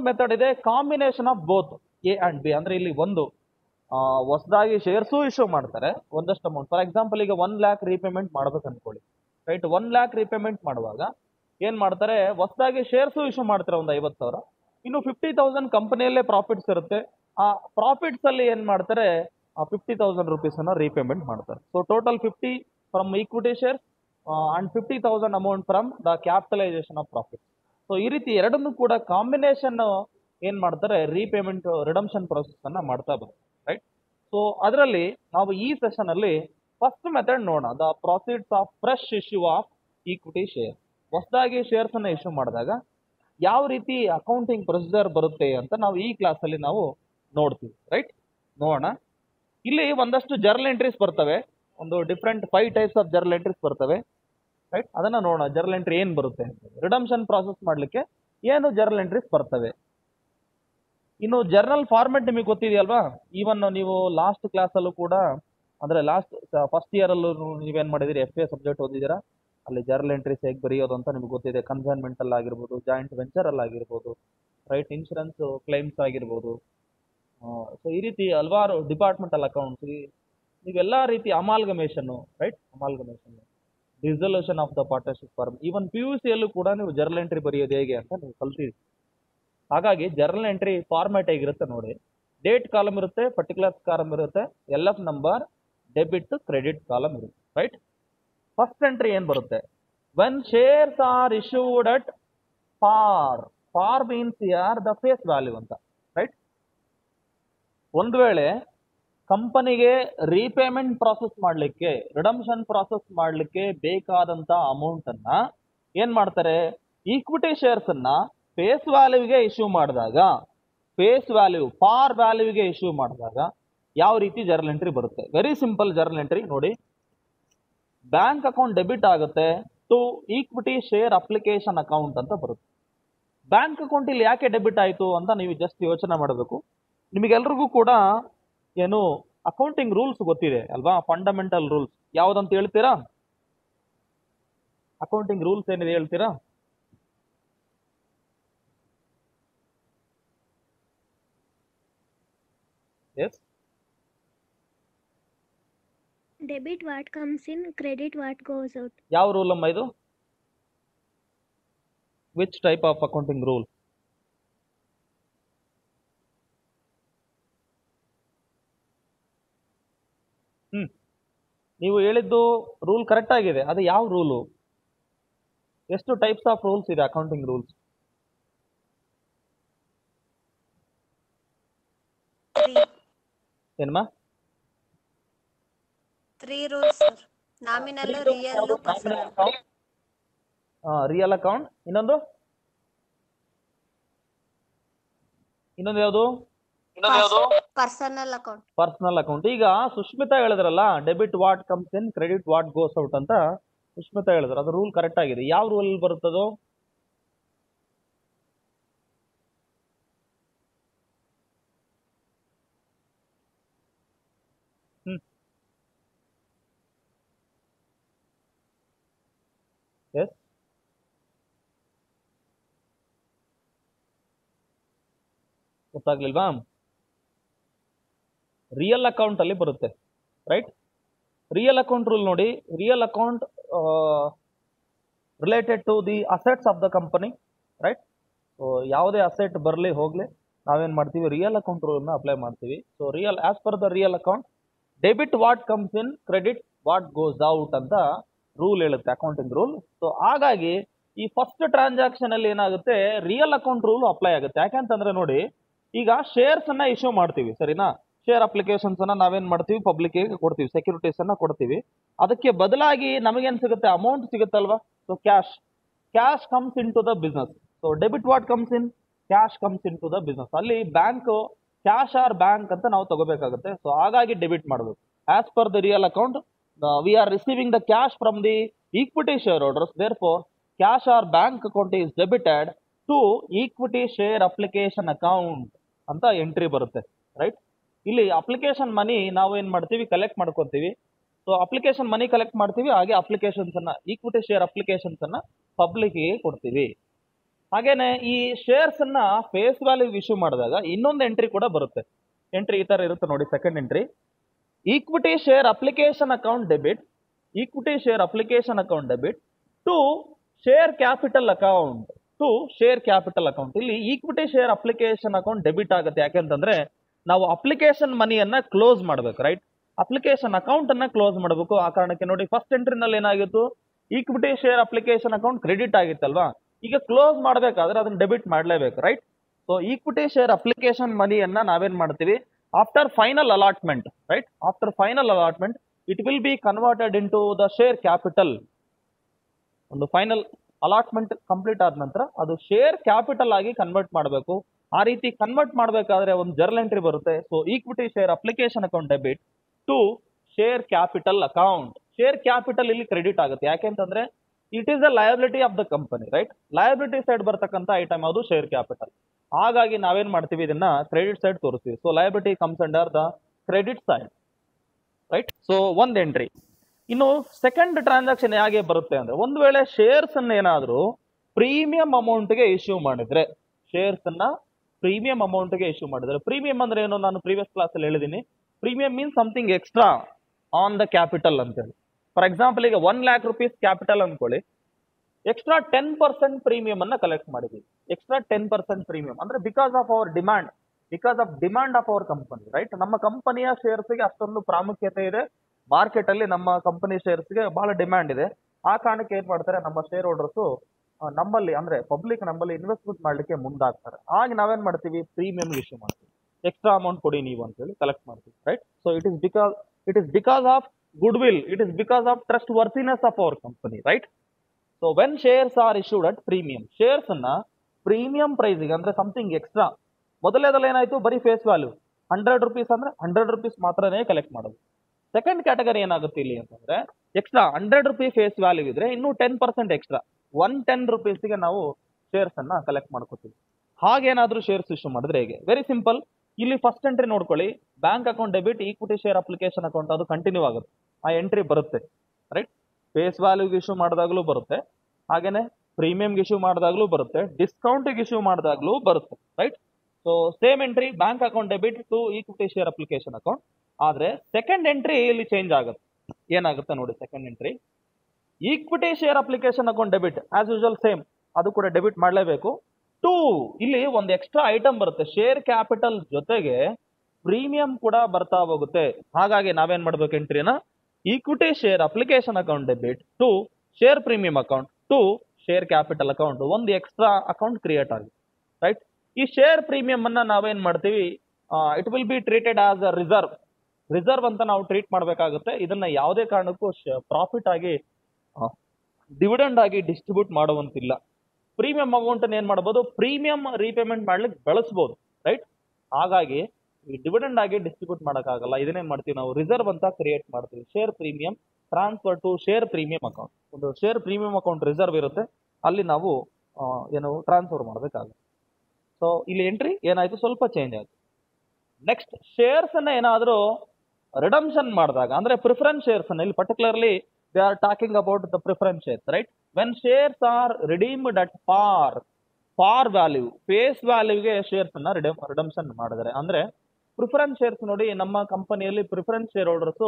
ಇನ್ನೊಂದು ಮೆಥಡ್ ಇದೆ combination of both A and B ಅಂದ್ರೆ ಇಲ್ಲಿ ಒಂದು ಹೊಸದಾಗಿ ಶೇರ್ಸು ಇಶ್ಯೂ ಮಾಡ್ತಾರೆ, ಒಂದಷ್ಟು ಅಮೌಂಟ್ ಫಾರ್ ಎಕ್ಸಾಂಪಲ್ ಈಗ ಒನ್ ಲ್ಯಾಕ್ ರೀಪೇಮೆಂಟ್ ಮಾಡ್ಬೇಕು ಅನ್ಕೊಳ್ಳಿ. ರೈಟ್ ಒನ್ ಲ್ಯಾಕ್ ರೀಪೇಮೆಂಟ್ ಮಾಡುವಾಗ ಏನ್ ಮಾಡ್ತಾರೆ, ಹೊಸದಾಗಿ ಶೇರ್ಸು ಇಶ್ಯೂ ಮಾಡ್ತಾರೆ ಒಂದು ಐವತ್ತು ಸಾವಿರ. ಇನ್ನು ಫಿಫ್ಟಿ ತೌಸಂಡ್ ಕಂಪನಿಯಲ್ಲೇ ಪ್ರಾಫಿಟ್ಸ್ ಇರುತ್ತೆ. ಆ ಪ್ರಾಫಿಟ್ಸ್ ಅಲ್ಲಿ ಏನ್ ಮಾಡ್ತಾರೆ ಫಿಫ್ಟಿ ತೌಸಂಡ್ ರುಪೀಸ್ ಅನ್ನ ರೀಪೇಮೆಂಟ್ ಮಾಡ್ತಾರೆ. So total fifty from equity share and fifty thousand amount from the capitalisation of profit so ಈ ರೀತಿ ಎರಡನ್ನೂ ಕೂಡ ಕಾಂಬಿನೇಷನ್ ಏನ್ ಮಾಡ್ತಾರೆ? ರೀಪೇಮೆಂಟ್ ರಿಡಮ್ಷನ್ ಅನ್ನ ಮಾಡ್ತಾ ಬರ್ತಾರೆ ರೈಟ್ ಸೊ ಅದರಲ್ಲಿ ನಾವು ಈ ಸೆಷನ್ ಅಲ್ಲಿ ಫಸ್ಟ್ ಮೆಥಡ್ ನೋಡೋಣ. The profits of fresh issue of equity share ಹೊಸದಾಗಿ ಶೇರ್ಸ್ ಅನ್ನ ಇಶ್ಯೂ ಮಾಡಿದಾಗ ಯಾವ ರೀತಿ ಅಕೌಂಟಿಂಗ್ ಪ್ರೊಸೀಜರ್ ಬರುತ್ತೆ ಅಂತ ನಾವು ಈ ಕ್ಲಾಸ್ ಅಲ್ಲಿ ನಾವು ನೋಡ್ತೀವಿ ರೈಟ್ ನೋಡೋಣ. ಇಲ್ಲಿ ಒಂದಷ್ಟು ಜರ್ನಲ್ ಎಂಟ್ರೀಸ್ ಬರ್ತವೆ. ಒಂದು different five types of journal entries ಬರ್ತವೆ. ರೈಟ್ ಅದನ್ನ ನೋಡೋಣ. ಜರ್ನಲ್ ಎಂಟ್ರಿ ಏನ್ ಬರುತ್ತೆ? ರಿಡಮ್ಷನ್ ಪ್ರಾಸೆಸ್ ಮಾಡ್ಲಿಕ್ಕೆ ಏನು ಜರ್ನಲ್ ಎಂಟ್ರೀಸ್ ಬರ್ತವೆ? ಇನ್ನು ಜರ್ನಲ್ ಫಾರ್ಮೆಟ್ ನಿಮಗೆ ಗೊತ್ತಿದೆಯಲ್ವಾ? ಈವನ್ ನೀವು ಲಾಸ್ಟ್ ಕ್ಲಾಸಲ್ಲೂ ಕೂಡ, ಅಂದ್ರೆ ಲಾಸ್ಟ್ ಫಸ್ಟ್ ಇಯರ್ ಅಲ್ಲೂ ನೀವೇನ್ ಮಾಡಿದಿರಿ ಎಫ್ ಎ ಸಬ್ಜೆಕ್ಟ್ ಓದಿದ್ದೀರಾ? ಅಲ್ಲಿ ಜರ್ನಲ್ ಎಂಟ್ರೀಸ್ ಹೇಗೆ ಬರೆಯೋದು ಅಂತ ನಿಮ್ಗೆ ಗೊತ್ತಿದೆ. ಕನ್ಸೈನ್ಮೆಂಟ್ ಅಲ್ಲಿ ಆಗಿರ್ಬೋದು ಜಾಯಿಂಟ್ ವೆಂಚರ್ ಅಲ್ಲಿ ಆಗಿರ್ಬೋದು ರೈಟ್ ಇನ್ಶೂರೆನ್ಸ್ ಕ್ಲೈಮ್ಸ್ ಆಗಿರ್ಬೋದು. ಸೊ ಈ ರೀತಿ ಹಲವಾರು ಡಿಪಾರ್ಟ್ಮೆಂಟಲ್ ಅಕೌಂಟ್ಸ್ ನೀವೆಲ್ಲ ರೀತಿ amalgamation right amalgamation dissolution of the partnership firm. Even P U ಸಿಯಲ್ಲೂ ಕೂಡ ನೀವು ಜರ್ನಲ್ ಎಂಟ್ರಿ ಬರೆಯೋದು ಹೇಗೆ ಅಂತ ನೀವು ಕಲ್ತೀವಿ ಹಾಗಾಗಿ ಜರ್ನಲ್ ಎಂಟ್ರಿ ಫಾರ್ಮ್ಯಾಟ್ ಹೇಗಿರುತ್ತೆ ನೋಡಿ. ಡೇಟ್ ಕಾಲಮ್ ಇರುತ್ತೆ ಪರ್ಟಿಕ್ಯುಲರ್ ಕಾಲಮ್ ಇರುತ್ತೆ L F number debit credit column ಇರುತ್ತೆ ರೈಟ್ ಫಸ್ಟ್ ಎಂಟ್ರಿ ಏನ್ ಬರುತ್ತೆ? When shares are issued at par par means ಯಾರ್ ದ ಫೇಸ್ ವ್ಯಾಲ್ಯೂ ಅಂತ ರೈಟ್ ಒಂದು ವೇಳೆ ಕಂಪನಿಗೆ ರೀಪೇಮೆಂಟ್ ಪ್ರಾಸೆಸ್ ಮಾಡಲಿಕ್ಕೆ ರಿಡಮ್ಷನ್ ಪ್ರಾಸೆಸ್ ಮಾಡಲಿಕ್ಕೆ ಅಮೌಂಟ್ ಅನ್ನ ಏನ್ ಮಾಡ್ತಾರೆ? ಈಕ್ವಿಟಿ ಶೇರ್ಸ್ ಅನ್ನ ಫೇಸ್ ವ್ಯಾಲ್ಯೂಗೆ ಇಶ್ಯೂ ಮಾಡಿದಾಗ ಫೇಸ್ ವ್ಯಾಲ್ಯೂ ಪಾರ್ ವ್ಯಾಲ್ಯೂಗೆ ಇಶ್ಯೂ ಮಾಡಿದಾಗ ಯಾವ ರೀತಿ ಜರ್ನಲ್ ಎಂಟ್ರಿ ಬರುತ್ತೆ? ವೆರಿ ಸಿಂಪಲ್ ಜರ್ನಲ್ ಎಂಟ್ರಿ ನೋಡಿ. ಬ್ಯಾಂಕ್ ಅಕೌಂಟ್ ಡೆಬಿಟ್ ಆಗುತ್ತೆ to equity share application account ಅಂತ ಬರುತ್ತೆ. ಬ್ಯಾಂಕ್ ಅಕೌಂಟ್ ಇಲ್ಲಿ ಯಾಕೆ ಡೆಬಿಟ್ ಆಯಿತು ಅಂತ ನೀವು ಜಸ್ಟ್ ಯೋಚನೆ ಮಾಡಬೇಕು. ನಿಮಗೆಲ್ರಿಗೂ ಕೂಡ ಏನು ಅಕೌಂಟಿಂಗ್ ರೂಲ್ಸ್ ಗೊತ್ತಿದೆ ಅಲ್ವಾ? ಫಂಡಮೆಂಟಲ್ ರೂಲ್ಸ್ ಯಾವ್ದಂತ ಹೇಳ್ತೀರಾ? ಅಕೌಂಟಿಂಗ್ ರೂಲ್ಸ್ ಏನಿದೆ ಹೇಳ್ತೀರಾ? Yes debit what comes in credit what goes out ಯಾವ ರೂಲ್ ಅಮ್ಮ ಇದು? Which type of accounting rule hmm ನೀವು ಹೇಳಿದ್ದು ರೂಲ್ ಕರೆಕ್ಟ್ ಆಗಿದೆ. ಅದು ಯಾವ ರೂಲು ಎಷ್ಟು ಟೈಪ್ಸ್ ಆಫ್ ರೂಲ್ಸ್ ಇದೆ ಅಕೌಂಟಿಂಗ್ ರೂಲ್ಸ್ ಏನಮ್ಮ real, ರಿಯಲ್ ಅಕೌಂಟ್ ಇನ್ನೊಂದು? ಇನ್ನೊಂದು ಯಾವುದು? ಇನ್ನೊಂದು account. ಪರ್ಸನಲ್ ಅಕೌಂಟ್ ಈಗ ಸುಷ್ಮಿತಾ ಹೇಳಿದ್ರಲ್ಲ debit what comes in credit what goes out ಅಂತ ಸುಷ್ಮಿತಾ ಹೇಳಿದ್ರು. ಅದು ರೂಲ್ ಕರೆಕ್ಟ್ ಆಗಿದೆ. ಯಾವ ರೂಲ್ ಬರುತ್ತದೋ? ಎಸ್ ಗೊತ್ತಾಗ್ಲಿಲ್ವಾ? ರಿಯಲ್ ಅಕೌಂಟ್ ಅಲ್ಲಿ ಬರುತ್ತೆ ರೈಟ್ ರಿಯಲ್ ಅಕೌಂಟ್ ರೂಲ್ ನೋಡಿ real account related to the assets of the company right so ಯಾವುದೇ ಅಸೆಟ್ ಬರಲಿ ಹೋಗಲಿ, ನಾವೇನು ಮಾಡ್ತೀವಿ? ರಿಯಲ್ ಅಕೌಂಟ್ ರೂಲ್ನ ಅಪ್ಲೈ ಮಾಡ್ತೀವಿ. So real as per the real account debit what comes in credit what goes out ಅಂತ rule ಹೇಳುತ್ತೆ accounting rule so ಹಾಗಾಗಿ ಈ ಫಸ್ಟ್ ಟ್ರಾನ್ಸಾಕ್ಷನ್ ಅಲ್ಲಿ ಏನಾಗುತ್ತೆ? ರಿಯಲ್ ಅಕೌಂಟ್ ರೂಲ್ ಅಪ್ಲೈ ಆಗುತ್ತೆ. ಯಾಕೆಂತಂದ್ರೆ ನೋಡಿ, ಈಗ ಶೇರ್ಸ್ ಅನ್ನ ಇಶ್ಯೂ ಮಾಡ್ತೀವಿ, ಸರಿನಾ? ಶೇರ್ ಅಪ್ಲಿಕೇಶನ್ಸ್ ಅನ್ನ ನಾವೇನ್ ಮಾಡ್ತೀವಿ? ಪಬ್ಲಿಕ್ ಕೊಡ್ತೀವಿ. ಸೆಕ್ಯೂರಿಟೀಸ್ ಅನ್ನ ಕೊಡ್ತೀವಿ. ಅದಕ್ಕೆ ಬದಲಾಗಿ ನಮಗೇನ್ ಸಿಗುತ್ತೆ? Amount ಸಿಗುತ್ತಲ್ವಾ? So cash cash comes into the business so debit what comes in cash comes into the business ಅಲ್ಲಿ ಬ್ಯಾಂಕ್ ಕ್ಯಾಶ್ ಆರ್ ಬ್ಯಾಂಕ್ ಅಂತ ನಾವು ತಗೋಬೇಕಾಗುತ್ತೆ. ಸೊ ಹಾಗಾಗಿ ಡೆಬಿಟ್ ಮಾಡಬೇಕು. As per the real account we are receiving the cash from the equity shareholders therefore cash or bank account is debited to equity share application account ಅಂತ entry ಬರುತ್ತೆ. Right ಇಲ್ಲಿ application money ನಾವು ಏನ್ ಮಾಡ್ತೀವಿ? Collect ಮಾಡ್ಕೊತೀವಿ. So application money collect ಮಾಡ್ತೀವಿ. ಹಾಗೆ applications ಅನ್ನ ಈಕ್ವಿಟಿ ಶೇರ್ ಅಪ್ಲಿಕೇಶನ್ಸ್ ಅನ್ನ ಪಬ್ಲಿಕ್ ಕೊಡ್ತೀವಿ. ಹಾಗೇನೆ ಈ ಶೇರ್ಸ್ ಅನ್ನ ಫೇಸ್ ವ್ಯಾಲ್ಯೂ ಇಶ್ಯೂ ಮಾಡಿದಾಗ ಇನ್ನೊಂದು ಎಂಟ್ರಿ ಕೂಡ ಬರುತ್ತೆ. ಎಂಟ್ರಿ ಈ ತರ ಇರುತ್ತೆ ನೋಡಿ second entry equity share application account debit equity share application account debit to share capital account to share capital account ಇಲ್ಲಿ equity share application account debit ಆಗುತ್ತೆ. ಯಾಕೆಂತಂದ್ರೆ ನಾವು ಅಪ್ಲಿಕೇಶನ್ ಮನಿಯನ್ನ ಕ್ಲೋಸ್ ಮಾಡ್ಬೇಕು ರೈಟ್ ಅಪ್ಲಿಕೇಶನ್ ಅಕೌಂಟ್ ಕ್ಲೋಸ್ ಮಾಡಬೇಕು. ಆ ಕಾರಣಕ್ಕೆ ನೋಡಿ ಫಸ್ಟ್ ಎಂಟ್ರಿನಲ್ಲಿ ಏನಾಗಿತ್ತು? Equity share application account credit ಆಗಿತ್ತಲ್ವಾ? ಈಗ ಕ್ಲೋಸ್ ಮಾಡಬೇಕಾದ್ರೆ ಅದನ್ನ ಡೆಬಿಟ್ ಮಾಡಲೇಬೇಕು right so equity share application ಮನಿಯನ್ನ ನಾವೇನ್ ಮಾಡ್ತೀವಿ? After final allotment right after final allotment it will be converted into the share capital ಒಂದು ಫೈನಲ್ ಅಲಾಟ್ಮೆಂಟ್ ಕಂಪ್ಲೀಟ್ ಆದ ನಂತರ ಅದು ಶೇರ್ ಕ್ಯಾಪಿಟಲ್ ಆಗಿ ಕನ್ವರ್ಟ್ ಮಾಡಬೇಕು. ಆ ರೀತಿ ಕನ್ವರ್ಟ್ ಮಾಡಬೇಕಾದ್ರೆ ಒಂದು ಜರ್ನಲ್ ಎಂಟ್ರಿ ಬರುತ್ತೆ. So equity share application account debit to share capital account share capital ಇಲ್ಲಿ ಕ್ರೆಡಿಟ್ ಆಗುತ್ತೆ. ಯಾಕೆಂತಂದ್ರೆ it is the liability of the company right liability side ಬರ್ತಕ್ಕಂಥ ಐಟಮ್ ಅದು ಶೇರ್ ಕ್ಯಾಪಿಟಲ್ ಹಾಗಾಗಿ ನಾವೇನ್ ಮಾಡ್ತೀವಿ? ಇದನ್ನ ಕ್ರೆಡಿಟ್ ಸೈಡ್ ತೋರಿಸ್ತೀವಿ. So liability comes under the credit side right so ಒಂದ್ ಎಂಟ್ರಿ ಇನ್ನು ಸೆಕೆಂಡ್ ಟ್ರಾನ್ಸಾಕ್ಷನ್ ಹೇಗೆ ಬರುತ್ತೆ ಅಂದ್ರೆ, ಒಂದ್ ವೇಳೆ ಶೇರ್ಸ್ ಅನ್ನ ಏನಾದ್ರೂ ಪ್ರೀಮಿಯಂ ಅಮೌಂಟ್ಗೆ ಇಶ್ಯೂ ಮಾಡಿದ್ರೆ ಶೇರ್ಸ್ ಅನ್ನ ಪ್ರೀಮಿಯಂ ಅಮೌಂಟ್ಗೆ ಇಶ್ಯೂ ಮಾಡಿದ್ದಾರೆ. ಪ್ರೀಮಿಯಂ ಅಂದ್ರೆ ಏನು? ನಾನು ಪ್ರೀವಿಯಸ್ ಕ್ಲಾಸ್ ಅಲ್ಲಿ ಹೇಳಿದೀನಿ. Premium means something extra on the capital ಅಂತೇಳಿ ಫಾರ್ ಎಕ್ಸಾಂಪಲ್ ಈಗ ಒನ್ ಲ್ಯಾಕ್ ರುಪೀಸ್ ಕ್ಯಾಪಿಟಲ್ ಅನ್ಕೊಳ್ಳಿ. ಎಕ್ಸ್ಟ್ರಾ ಟೆನ್ ಪರ್ಸೆಂಟ್ ಪ್ರೀಮಿಯಂ ಅನ್ನ ಕಲೆಕ್ಟ್ ಮಾಡಿದ್ವಿ ಎಕ್ಸ್ಟ್ರಾ ಟೆನ್ ಪರ್ಸೆಂಟ್ ಪ್ರೀಮಿಯಂ ಅಂದ್ರೆ because of our demand because of demand of our company right ನಮ್ಮ ಕಂಪನಿಯ ಶೇರ್ಸ್ಗೆ ಅಷ್ಟೊಂದು ಪ್ರಾಮುಖ್ಯತೆ ಇದೆ. ಮಾರ್ಕೆಟ್ ಅಲ್ಲಿ ನಮ್ಮ ಕಂಪನಿ ಶೇರ್ಸ್ಗೆ ಬಹಳ ಡಿಮ್ಯಾಂಡ್ ಇದೆ. ಆ ಕಾರಣಕ್ಕೆ ಏನ್ ಮಾಡ್ತಾರೆ? ನಮ್ಮ ಶೇರ್ ಹೋಲ್ಡರ್ಸ್ ನಮ್ಮಲ್ಲಿ ಅಂದ್ರೆ ಪಬ್ಲಿಕ್ ನಮ್ಮಲ್ಲಿ ಇನ್ವೆಸ್ಟ್ಮೆಂಟ್ ಮಾಡ್ಲಿಕ್ಕೆ ಮುಂದಾಗ್ತಾರೆ. ಆಗ ನಾವೇನ್ ಮಾಡ್ತೀವಿ? ಪ್ರೀಮಿಯಂ ಇಶ್ಯೂ ಮಾಡ್ತೀವಿ. ಎಕ್ಸ್ಟ್ರಾ ಅಮೌಂಟ್ ಕೊಡಿ ನೀವು ಅಂತ ಹೇಳಿ ಕಲೆಕ್ಟ್ ಮಾಡ್ತೀವಿ right so it is because it is because of goodwill it is because of trustworthiness of our company right so when shares are issued at premium shares ಅನ್ನ premium ಪ್ರೈಸಿಗೆ ಅಂದ್ರೆ something extra ಮೊದಲೇದಲ್ಲಿ ಏನಾಯ್ತು? ಬರೀ face value hundred rupees ಅಂದ್ರೆ hundred rupees ಮಾತ್ರನೇ collect ಮಾಡೋದು. Second category ಏನಾಗುತ್ತೆ ಇಲ್ಲಿ ಅಂತಂದ್ರೆ extra hundred rupees face value ಇದ್ರೆ ಇನ್ನೂ ten percent extra one ten ರುಪೀಸ್ಗೆ ನಾವು ಶೇರ್ಸ್ ಅನ್ನ ಕಲೆಕ್ಟ್ ಮಾಡ್ಕೋತೀವಿ. ಹಾಗೇನಾದ್ರೂ ಶೇರ್ಸ್ ಇಶ್ಯೂ ಮಾಡಿದ್ರೆ ಹೇಗೆ? ವೆರಿ ಸಿಂಪಲ್ ಇಲ್ಲಿ ಫಸ್ಟ್ ಎಂಟ್ರಿ ನೋಡ್ಕೊಳ್ಳಿ. Bank account debit equity share application account ಅದು ಕಂಟಿನ್ಯೂ ಆಗುತ್ತೆ. ಆ ಎಂಟ್ರಿ ಬರುತ್ತೆ. ರೈಟ್ ಫೇಸ್ ವ್ಯಾಲ್ಯೂಗೆ ಇಶ್ಯೂ ಮಾಡಿದಾಗಲೂ ಬರುತ್ತೆ. ಹಾಗೇನೆ ಪ್ರೀಮಿಯಂಗೆ ಇಶ್ಯೂ ಮಾಡಿದಾಗಲೂ ಬರುತ್ತೆ. ಡಿಸ್ಕೌಂಟಿಗೆ ಇಶ್ಯೂ ಮಾಡಿದಾಗಲೂ ಬರುತ್ತೆ. Right so same entry bank account debit to equity share application account ಆದ್ರೆ ಸೆಕೆಂಡ್ ಎಂಟ್ರಿ ಇಲ್ಲಿ ಚೇಂಜ್ ಆಗುತ್ತೆ. ಏನಾಗುತ್ತೆ ನೋಡಿ second entry equity share application account debit as usual same ಅದು ಕೂಡ ಡೆಬಿಟ್ ಮಾಡಲೇಬೇಕು. ಟು ಇಲ್ಲಿ ಒಂದು ಎಕ್ಸ್ಟ್ರಾ ಐಟಮ್ ಬರುತ್ತೆ. ಶೇರ್ ಕ್ಯಾಪಿಟಲ್ ಜೊತೆಗೆ ಪ್ರೀಮಿಯಂ ಕೂಡ ಬರ್ತಾ ಹೋಗುತ್ತೆ. ಹಾಗಾಗಿ ನಾವೇನ್ ಮಾಡ್ಬೇಕು ಎಂಟ್ರಿನ equity share application account debit to share premium account to share capital account ಒಂದು ಎಕ್ಸ್ಟ್ರಾ ಅಕೌಂಟ್ ಕ್ರಿಯೇಟ್ ಆಗಿದೆ ರೈಟ್ ಈ ಶೇರ್ ಪ್ರೀಮಿಯಂ ಅನ್ನ ನಾವೇನ್ ಮಾಡ್ತೀವಿ? It will be treated as a reserve reserve ಅಂತ ನಾವು ಟ್ರೀಟ್ ಮಾಡಬೇಕಾಗುತ್ತೆ. ಇದನ್ನ ಯಾವುದೇ ಕಾರಣಕ್ಕೂ ಪ್ರಾಫಿಟ್ ಆಗಿ ಡಿವಿಡೆಂಡ್ ಆಗಿ ಡಿಸ್ಟ್ರಿಬ್ಯೂಟ್ ಮಾಡುವಂತಿಲ್ಲ. ಪ್ರೀಮಿಯಂ ಅಮೌಂಟ್ ಏನ್ ಮಾಡಬಹುದು ಪ್ರೀಮಿಯಂ ರೀಪೇಮೆಂಟ್ ಮಾಡ್ಲಿಕ್ಕೆ ಬಳಸಬಹುದು ರೈಟ್ ಹಾಗಾಗಿ ಈ ಡಿವಿಡೆಂಡ್ ಆಗಿ ಡಿಸ್ಟ್ರಿಬ್ಯೂಟ್ ಮಾಡೋಕ್ಕಾಗಲ್ಲ. ಇದನ್ನೇ ಮಾಡ್ತೀವಿ ನಾವು? ರಿಸರ್ವ್ ಅಂತ ಕ್ರಿಯೇಟ್ ಮಾಡ್ತೀವಿ. Share premium transfer to share premium account ಒಂದು ಶೇರ್ ಪ್ರೀಮಿಯಂ ಅಕೌಂಟ್ ರಿಸರ್ವ್ ಇರುತ್ತೆ. ಅಲ್ಲಿ ನಾವು ಏನು ಟ್ರಾನ್ಸ್ಫರ್ ಮಾಡಬೇಕಾಗುತ್ತೆ. ಸೊ ಇಲ್ಲಿ ಎಂಟ್ರಿ ಏನಾಯಿತು? ಸ್ವಲ್ಪ ಚೇಂಜ್ ಆಯ್ತು. ನೆಕ್ಸ್ಟ್ ಶೇರ್ಸ್ ಅನ್ನ ಏನಾದರೂ ರಿಡಮ್ಷನ್ ಮಾಡಿದಾಗ, ಅಂದ್ರೆ ಪ್ರಿಫರೆನ್ಸ್ ಶೇರ್ಸ್ ಅನ್ನ ಇಲ್ಲಿ particularly they are talking about the preference shares right when shares are redeemed at par, par value face ವ್ಯಾಲ್ಯೂಗೆ ಶೇರ್ಸ್ ಅನ್ನ ರಿಡಮ್ ರಿಡಮ್ಷನ್ ಮಾಡಿದರೆ ಅಂದ್ರೆ ಪ್ರಿಫರೆನ್ಸ್ ಶೇರ್ಸ್ ನೋಡಿ ನಮ್ಮ ಕಂಪನಿಯಲ್ಲಿ preference shareholders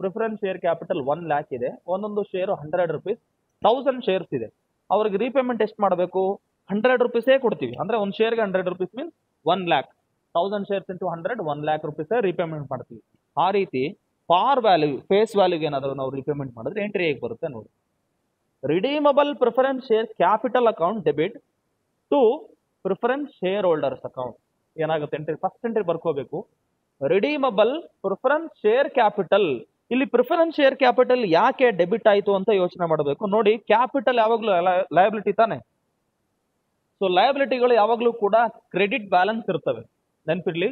preference share capital one lakh ಇದೆ. ಒಂದೊಂದು share hundred rupees thousand shares ಇದೆ. ಅವ್ರಿಗೆ ರೀಪೇಮೆಂಟ್ ಎಷ್ಟು ಮಾಡಬೇಕು? ಹಂಡ್ರೆಡ್ ರುಪೀಸೇ ಕೊಡ್ತೀವಿ. ಅಂದ್ರೆ ಒಂದು ಶೇರ್ಗೆ hundred rupees means one lakh thousand shares into hundred one lakh ರುಪೀಸೇ repayment ಮಾಡ್ತೀವಿ. ಆ ರೀತಿ ಪಾರ್ ವ್ಯಾಲ್ಯೂ ಫೇಸ್ ವ್ಯಾಲ್ಯೂಗೆ ಏನಾದರೂ ನಾವು ರಿಪೇಮೆಂಟ್ ಮಾಡಿದ್ರೆ ಎಂಟ್ರಿ ಹೇಗೆ ಬರುತ್ತೆ ನೋಡಿ. Redeemable preference share capital account debit to preference shareholders account ಏನಾಗುತ್ತೆ ಎಂಟ್ರಿ ಫಸ್ಟ್ ಎಂಟ್ರಿ ಬರ್ಕೋಬೇಕು. ರಿಡೀಮಬಲ್ ಪ್ರಿಫರೆನ್ಸ್ ಶೇರ್ ಕ್ಯಾಪಿಟಲ್ ಇಲ್ಲಿ ಪ್ರಿಫರೆನ್ಸ್ ಶೇರ್ ಕ್ಯಾಪಿಟಲ್ ಯಾಕೆ ಡೆಬಿಟ್ ಆಯಿತು ಅಂತ ಯೋಚನೆ ಮಾಡಬೇಕು. ನೋಡಿ ಕ್ಯಾಪಿಟಲ್ ಯಾವಾಗಲೂ ಲಯಬಿಲಿಟಿ ತಾನೆ. ಸೊ ಲಯಬಿಲಿಟಿಗಳು ಯಾವಾಗಲೂ ಕೂಡ ಕ್ರೆಡಿಟ್ ಬ್ಯಾಲೆನ್ಸ್ ಇರ್ತವೆ. ನೆನ್ಪಿಡ್ಲಿ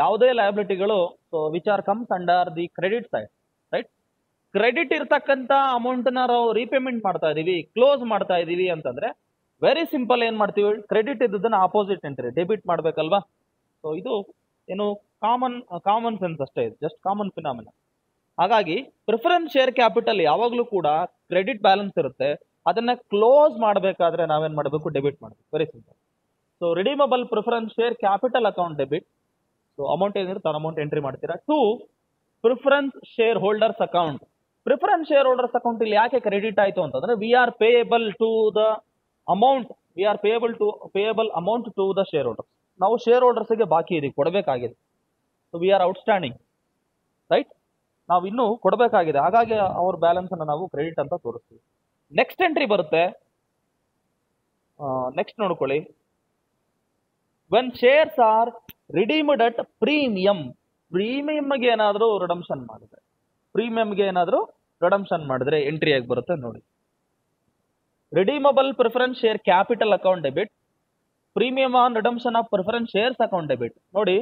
ಯಾವುದೇ ಲಯಬಿಲಿಟಿಗಳು so which are comes under the credit side right credit ಇರ್ತಕ್ಕಂಥ ಅಮೌಂಟ್ನ ನಾವು ರೀಪೇಮೆಂಟ್ ಮಾಡ್ತಾ ಇದೀವಿ ಕ್ಲೋಸ್ ಮಾಡ್ತಾ ಇದೀವಿ ಅಂತಂದ್ರೆ ವೆರಿ ಸಿಂಪಲ್ ಏನ್ ಮಾಡ್ತೀವಿ? ಕ್ರೆಡಿಟ್ ಇದ್ದದನ್ನ ಆಪೋಸಿಟ್ ಎಂಟ್ರಿ ಡೆಬಿಟ್ ಮಾಡ್ಬೇಕಲ್ವಾ? ಸೊ ಇದು ಏನು ಕಾಮನ್ ಕಾಮನ್ ಸೆನ್ಸ್ ಅಷ್ಟೇ ಇದು ಜಸ್ಟ್ ಕಾಮನ್ ಫಿನಾಮಿನ ಹಾಗಾಗಿ ಪ್ರಿಫರೆನ್ಸ್ ಶೇರ್ ಕ್ಯಾಪಿಟಲ್ ಯಾವಾಗಲೂ ಕೂಡ ಕ್ರೆಡಿಟ್ ಬ್ಯಾಲೆನ್ಸ್ ಇರುತ್ತೆ. ಅದನ್ನ ಕ್ಲೋಸ್ ಮಾಡಬೇಕಾದ್ರೆ ನಾವೇನ್ ಮಾಡಬೇಕು? ಡೆಬಿಟ್ ಮಾಡಬೇಕು. Very simple so redeemable preference share capital account debit so amount ಏನಿರುತ್ತೆ ಅಮೌಂಟ್ ಎಂಟ್ರಿ ಮಾಡ್ತೀರಾ. To preference shareholders account preference shareholders account ಇಲ್ಲಿ ಯಾಕೆ ಕ್ರೆಡಿಟ್ ಆಯಿತು ಅಂತಂದ್ರೆ we are payable to the amount we are payable to payable amount to the shareholders ನಾವು share ಹೋಲ್ಡರ್ಸ್ಗೆ ಬಾಕಿ ಇದೆ, ಕೊಡಬೇಕಾಗಿದೆ. So we are outstanding right ನಾವು ಇನ್ನೂ ಕೊಡಬೇಕಾಗಿದೆ. ಹಾಗಾಗಿ ಅವ್ರ ಬ್ಯಾಲೆನ್ಸ್ ಅನ್ನ ನಾವು ಕ್ರೆಡಿಟ್ ಅಂತ ತೋರಿಸ್ತೀವಿ. ನೆಕ್ಸ್ಟ್ ಎಂಟ್ರಿ ಬರುತ್ತೆ. ನೆಕ್ಸ್ಟ್ ನೋಡ್ಕೊಳ್ಳಿ. When shares are redeemed at premium ಪ್ರೀಮಿಯಂಗೆ ಏನಾದರೂ ರಿಡಮ್ಷನ್ ಮಾಡಿದ್ರೆ. ಪ್ರೀಮಿಯಂಗೆ ಏನಾದರೂ ರಿಡಮ್ಷನ್ ಮಾಡಿದ್ರೆ ಎಂಟ್ರಿ ಆಗಿ ಬರುತ್ತೆ ನೋಡಿ. Redeemable preference share capital account debit premium on redemption of preference shares account debit ನೋಡಿ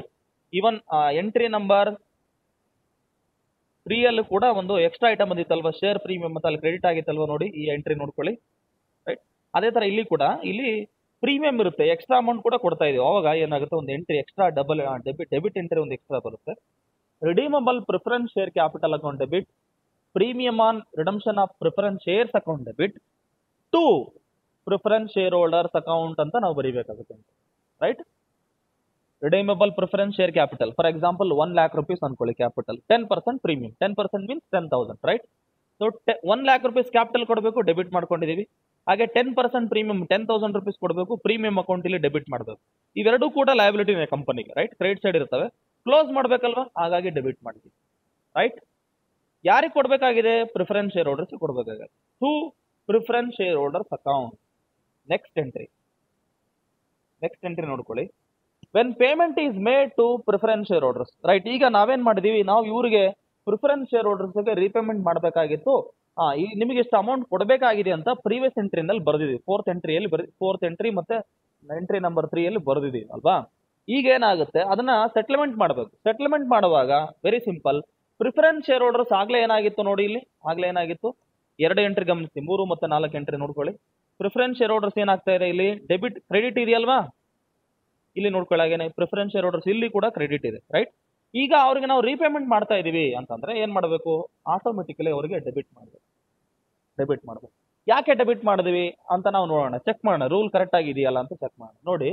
ಇವನ್ ಎಂಟ್ರಿ ನಂಬರ್ ತ್ರೀ ಅಲ್ಲಿ ಕೂಡ ಒಂದು ಎಕ್ಸ್ಟ್ರಾ ಐಟಮ್ ಬಂದಿತ್ತಲ್ವಾ? ಶೇರ್ ಪ್ರೀಮಿಯಂ ಅಂತ ಅಲ್ಲಿ ಕ್ರೆಡಿಟ್ ಆಗಿತ್ತಲ್ವ ನೋಡಿ? ಈ ಎಂಟ್ರಿ ನೋಡ್ಕೊಳ್ಳಿ. ರೈಟ್ ಅದೇ ತರ ಇಲ್ಲಿ ಕೂಡ, ಇಲ್ಲಿ ಪ್ರೀಮಿಯಂ ಇರುತ್ತೆ ಎಕ್ಸ್ಟ್ರಾ ಅಮೌಂಟ್ ಕೂಡ ಕೊಡ್ತಾ ಇದೀವಿ. ಅವಾಗ ಏನಾಗುತ್ತೆ, ಒಂದು entry extra double debit debit entry ಒಂದು ಎಕ್ಸ್ಟ್ರಾ ಬರುತ್ತೆ. Redeemable preference share capital account debit premium on redemption of preference shares account debit to preference shareholders account ಅಂತ ನಾವು ಬರೀಬೇಕಾಗುತ್ತೆ. Right redeemable preference share capital for example one lakh rupees ಅನ್ಕೊಳ್ಳಿ capital ten percent premium ten percent means ten thousand right so one lakh rupees capital ಕೊಡಬೇಕು debit ಮಾಡ್ಕೊಂಡಿದೀವಿ ಹಾಗೆ ten percent premium ten thousand rupees ಕೊಡಬೇಕು premium account ಇಲ್ಲಿ debit ಮಾಡಬೇಕು. ಇವೆರಡೂ ಕೂಡ ಲಯಬಿಲಿಟಿನೇ ಕಂಪನಿಗೆ ರೈಟ್ ಕ್ರೆಡಿಟ್ ಸೈಡ್ ಇರ್ತವೆ. ಕ್ಲೋಸ್ ಮಾಡಬೇಕಲ್ವಾ? ಹಾಗಾಗಿ ಡೆಬಿಟ್ ಮಾಡ್ತೀವಿ. ರೈಟ್ ಯಾರಿಗೆ ಕೊಡಬೇಕಾಗಿದೆ? Preference share holders ಕೊಡಬೇಕಾಗಿದೆ to preference shareholders account next entry next entry ನೋಡ್ಕೊಳ್ಳಿ. When payment is made to preference shareholders right ಈಗ ನಾವೇನ್ ಮಾಡಿದೀವಿ? ನಾವು ಇವರಿಗೆ ಪ್ರಿಫರೆನ್ಸ್ ಶೇರ್ ಹೋಲ್ಡರ್ಸ್ಗೆ ರೀಪೇಮೆಂಟ್ ಮಾಡಬೇಕಾಗಿತ್ತು. ಈ ನಿಮಗೆ ಇಷ್ಟು ಅಮೌಂಟ್ ಕೊಡಬೇಕಾಗಿದೆ ಅಂತ ಪ್ರೀವಿಯಸ್ ಎಂಟ್ರಿನಲ್ಲಿ ಬರೆದಿದ್ದೀವಿ ಫೋರ್ತ್ ಎಂಟ್ರಿಯಲ್ಲಿ ಬರೆದಿ ಫೋರ್ತ್ ಎಂಟ್ರಿ ಮತ್ತೆ ಎಂಟ್ರಿ ನಂಬರ್ ತ್ರೀ ಅಲ್ಲಿ ಬರೆದಿದ್ದೀವಿ ಅಲ್ವಾ? ಈಗ ಏನಾಗುತ್ತೆ? ಅದನ್ನ ಸೆಟ್ಲ್ಮೆಂಟ್ ಮಾಡಬೇಕು. ಸೆಟ್ಲ್ಮೆಂಟ್ ಮಾಡುವಾಗ very simple preference share holders ಆಗ್ಲೇ ಏನಾಗಿತ್ತು ನೋಡಿ ಇಲ್ಲಿ? ಆಗ್ಲೇ ಏನಾಗಿತ್ತು? ಎರಡು ಎಂಟ್ರಿ ಗಮನಿಸಿ. ಮೂರು ಮತ್ತೆ ನಾಲ್ಕು ಎಂಟ್ರಿ ನೋಡ್ಕೊಳ್ಳಿ. ಪ್ರಿಫರೆನ್ಸ್ ಶೇರ್ ಹೋಲ್ಡರ್ಸ್ ಏನಾಗ್ತಾ ಇದೆ ಇಲ್ಲಿ? ಡೆಬಿಟ್ ಕ್ರೆಡಿಟ್ ಇದೆಯಲ್ವಾ? ಇಲ್ಲಿ ನೋಡ್ಕೊಳ್ಳಾಗೇನೆ ಪ್ರಿಫರೆನ್ಸ್ ಶೇರ್ ಹೋಲ್ಡರ್ಸ್ ಇಲ್ಲಿ ಕೂಡ ಕ್ರೆಡಿಟ್ ಇದೆ ರೈಟ್ ಈಗ ಅವ್ರಿಗೆ ನಾವು ರೀಪೇಮೆಂಟ್ ಮಾಡ್ತಾ ಇದೀವಿ ಅಂತಂದ್ರೆ ಏನ್ ಮಾಡಬೇಕು? ಆಟೋಮೆಟಿಕಲಿ ಅವರಿಗೆ ಡೆಬಿಟ್ ಮಾಡಬೇಕು. ಡೆಬಿಟ್ ಮಾಡಬೇಕು. ಯಾಕೆ ಡೆಬಿಟ್ ಮಾಡಿದ್ವಿ ಅಂತ ನಾವು ನೋಡೋಣ. ಚೆಕ್ ಮಾಡೋಣ. ರೂಲ್ ಕರೆಕ್ಟ್ ಆಗಿದೆಯಲ್ಲ ಅಂತ ಚೆಕ್ ಮಾಡೋಣ. ನೋಡಿ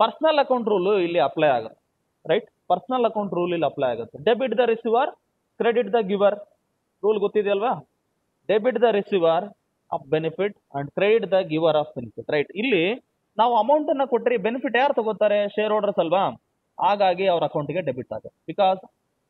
ಪರ್ಸನಲ್ ಅಕೌಂಟ್ ರೂಲ್ ಇಲ್ಲಿ ಅಪ್ಲೈ ಆಗುತ್ತೆ. ರೈಟ್ ಪರ್ಸನಲ್ ಅಕೌಂಟ್ ರೂಲ್ ಇಲ್ಲಿ ಅಪ್ಲೈ ಆಗುತ್ತೆ. Debit the receiver credit the giver rule ಗೊತ್ತಿದೆಯಲ್ವಾ? Debit the receiver of benefit and credit the giver of benefit right ಇಲ್ಲಿ ನಾವು ಅಮೌಂಟ್ ಅನ್ನ ಕೊಟ್ಟರೆ ಬೆನಿಫಿಟ್ ಯಾರು ತಗೋತಾರೆ? ಶೇರ್ ಹೋಲ್ಡರ್ಸ್ ಅಲ್ವಾ? ಹಾಗಾಗಿ ಅವ್ರ ಅಕೌಂಟ್ಗೆ ಡೆಬಿಟ್ ಆಗುತ್ತೆ. Because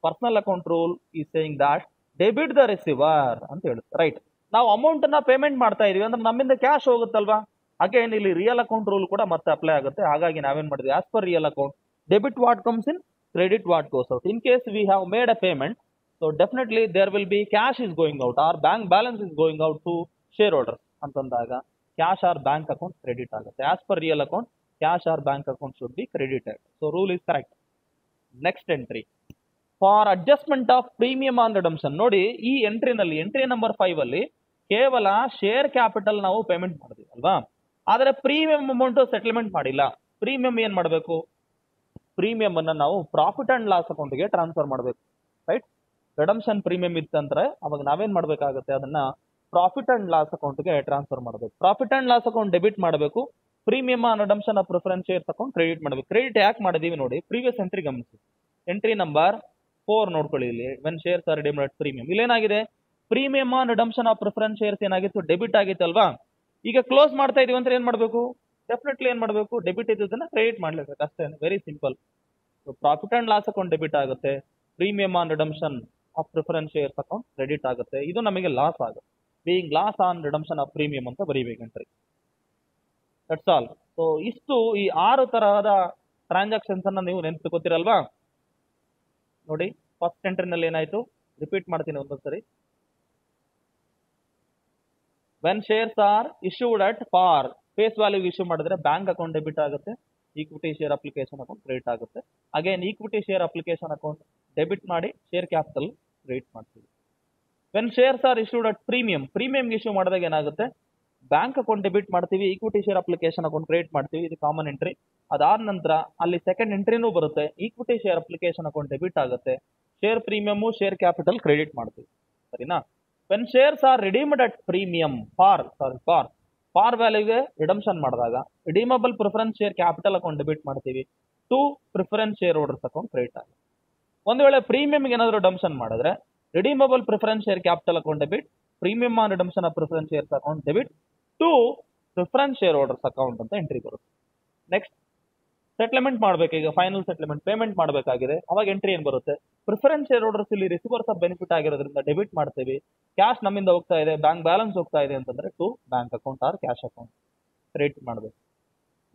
personal account rule is saying that debit the receiver ಅಂತ ಹೇಳುತ್ತೆ. ರೈಟ್ ನಾವು ಅಮೌಂಟ್ನ ಪೇಮೆಂಟ್ ಮಾಡ್ತಾ ಇದೀವಿ ಅಂದ್ರೆ ನಮ್ಮಿಂದ ಕ್ಯಾಶ್ ಹೋಗುತ್ತಲ್ವಾ? ಅಗೇನ್ ಇಲ್ಲಿ ರಿಯಲ್ ಅಕೌಂಟ್ ರೂಲ್ ಕೂಡ ಮತ್ತೆ ಅಪ್ಲೈ ಆಗುತ್ತೆ. ಹಾಗಾಗಿ ನಾವೇನ್ ಮಾಡಿದ್ವಿ? As per real account debit what comes in credit what goes out in case we have made a payment so definitely there will be cash is going out or bank balance is going out to share holders ಅಂತಂದಾಗ cash or bank account credit ಆಗುತ್ತೆ. As per real account cash or bank account should be credited so rule is correct next entry for adjustment of premium on redemption ನೋಡಿ, ಈ ಎಂಟ್ರಿನಲ್ಲಿ entry number five ಅಲ್ಲಿ ಕೇವಲ share capital ನಾವು payment ಮಾಡಿದ್ವಿ ಅಲ್ವಾ? ಆದರೆ ಪ್ರೀಮಿಯಂ ಅಮೌಂಟ್ ಸೆಟಲ್ಮೆಂಟ್ ಮಾಡಿಲ್ಲ. ಪ್ರೀಮಿಯಂ ಏನ್ ಮಾಡಬೇಕು? ಪ್ರೀಮಿಯಂ ಅನ್ನ ನಾವು ಪ್ರಾಫಿಟ್ ಅಂಡ್ ಲಾಸ್ ಅಕೌಂಟ್ಗೆ ಟ್ರಾನ್ಸ್ಫರ್ ಮಾಡಬೇಕು ರೈಟ್ ರಿಡಮ್ಷನ್ ಪ್ರೀಮಿಯಂ ಇತ್ತಂದ್ರೆ ಅವಾಗ ನಾವೇನ್ ಮಾಡಬೇಕಾಗುತ್ತೆ? ಅದನ್ನ ಪ್ರಾಫಿಟ್ ಅಂಡ್ ಲಾಸ್ ಅಕೌಂಟ್ಗೆ ಟ್ರಾನ್ಸ್ಫರ್ ಮಾಡಬೇಕು. Profit and loss account debit ಮಾಡಬೇಕು. ಪ್ರೀಮಿಯಂ ಅನ್ನೋ of preference share account credit ಮಾಡಬೇಕು. ಕ್ರೆಡಿಟ್ ಯಾಕೆ ಮಾಡಿದೀವಿ ನೋಡಿ ಪ್ರೀವಿಯಸ್ ಎಂಟ್ರಿ ಗಮನಿಸಿ. ಎಂಟ್ರಿ ನಂಬರ್ ಫೋರ್ ನೋಡ್ಕೊಳ್ಳಿ ಇಲ್ಲಿ. When shares are deem at premium ಇಲ್ಲೇನಾಗಿದೆ? Premium on redemption of preference shares ಏನಾಗಿತ್ತು? ಡೆಬಿಟ್ ಆಗಿತ್ತು ಅಲ್ವಾ? ಈಗ ಕ್ಲೋಸ್ ಮಾಡ್ತಾ ಇದೀವಿ ಅಂದ್ರೆ ಏನ್ ಮಾಡಬೇಕು? ಡೆಫಿನೆಟ್ಲಿ ಏನ್ ಮಾಡಬೇಕು? ಡೆಬಿಟ್ ಇದ್ದದನ್ನ ಕ್ರೆಡಿಟ್ ಮಾಡ್ಲೇಬೇಕು. ಅಷ್ಟೇ very simple profit and loss account debit ಆಗುತ್ತೆ. Premium on redemption of preference shares account credit ಆಗುತ್ತೆ. ಇದು ನಮಗೆ ಲಾಸ್ ಆಗುತ್ತೆ. Being loss on redemption of premium ಅಂತ ಬರೀಬೇಕಂತ್ರಿ. ದಟ್ಸ್ ಆಲ್ ಸೊ ಇಷ್ಟು ಈ ಆರು ತರಹದ ಟ್ರಾನ್ಸಾಕ್ಷನ್ಸ್ ಅನ್ನ ನೀವು ನೆನ್ಪಿಟ್ಕೋತೀರಲ್ವಾ ನೋಡಿ ಫಸ್ಟ್ ಎಂಟ್ರಿನಲ್ಲಿ ಏನಾಯ್ತು? ರಿಪೀಟ್ ಮಾಡ್ತೀನಿ ಒಂದೊಂದ್ಸರಿ. When shares are issued at par face value issue ಮಾಡಿದ್ರೆ ಬ್ಯಾಂಕ್ ಅಕೌಂಟ್ ಡೆಬಿಟ್ ಆಗುತ್ತೆ equity share application account credit ಆಗುತ್ತೆ. Again equity share application account debit ಮಾಡಿ ಶೇರ್ ಕ್ಯಾಪಿಟಲ್ ಕ್ರಿಯೇಟ್ ಮಾಡ್ತೀವಿ. When shares are issued at premium premium issue ಮಾಡಿದಾಗ ಏನಾಗುತ್ತೆ? Bank account debit ಮಾಡ್ತೀವಿ equity share application account credit ಮಾಡ್ತೀವಿ, ಇದು common entry ಅದಾದ ನಂತರ ಅಲ್ಲಿ ಸೆಕೆಂಡ್ ಎಂಟ್ರಿನೂ ಬರುತ್ತೆ equity share application account debit ಆಗುತ್ತೆ. Share premium share capital credit ಮಾಡ್ತೀವಿ. ಸರಿನಾ? When shares are redeemed at premium par sorry par par ವ್ಯಾಲ್ಯೂಗೆ redemption ಮಾಡಿದಾಗ redeemable preference share capital account debit ಮಾಡ್ತೀವಿ. To preference share holders account credit ಆಗುತ್ತೆ. ಒಂದು ವೇಳೆ ಪ್ರೀಮಿಯಂಗೆ ಏನಾದರೂ ರಿಡಮ್ಷನ್ ಮಾಡಿದ್ರೆ redeemable preference share capital account debit premium on redemption of preference shares account debit to preference share holders account ಅಂತ entry ಬರುತ್ತೆ. Next settlement ಮಾಡಬೇಕು. ಈಗ ಫೈನಲ್ ಸೆಟ್ಲ್ಮೆಂಟ್ ಪೇಮೆಂಟ್ ಮಾಡಬೇಕಾಗಿದೆ. ಅವಾಗ ಎಂಟ್ರಿ ಏನು ಬರುತ್ತೆ? ಪ್ರಿಫರೆನ್ಸ್ ಶೇರ್ ಹೋಲ್ಡರ್ಸ್ ಇಲ್ಲಿ ರಿಸೀವರ್ಸ್ ಆಫ್ ಬೆನಿಫಿಟ್ ಆಗಿರೋದ್ರಿಂದ ಡೆಬಿಟ್ ಮಾಡ್ತೀವಿ. ಕ್ಯಾಶ್ ನಮ್ಮಿಂದ ಹೋಗ್ತಾ ಇದೆ ಬ್ಯಾಂಕ್ ಬ್ಯಾಲೆನ್ಸ್ ಹೋಗ್ತಾ ಇದೆ ಅಂತಂದ್ರೆ to bank account or cash account credit ಮಾಡಬೇಕು.